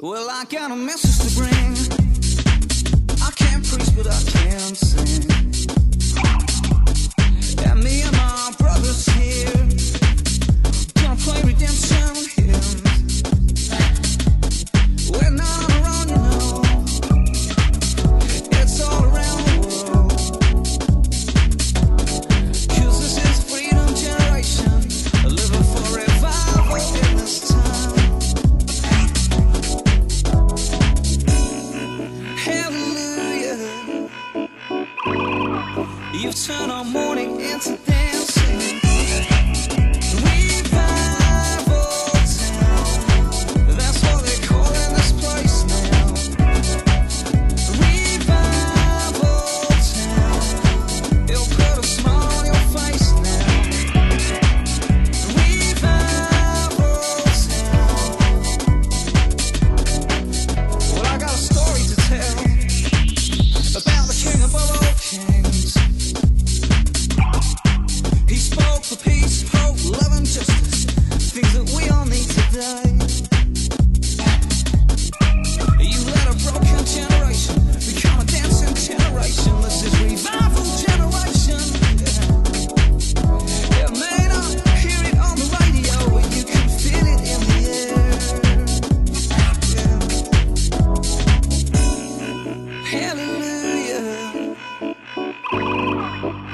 Well, I got a message to bring. I can't preach, but I can sing. That's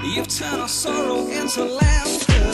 You've turned our sorrow into laughter.